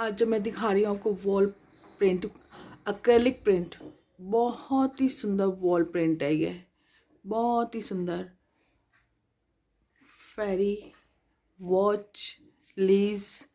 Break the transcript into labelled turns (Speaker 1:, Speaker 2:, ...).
Speaker 1: आज जो मैं दिखा रही हूँ आपको वॉल प्रिंट अक्रेलिक प्रिंट बहुत ही सुंदर वॉल प्रिंट है ये। बहुत ही सुंदर। फेरी वॉच लीज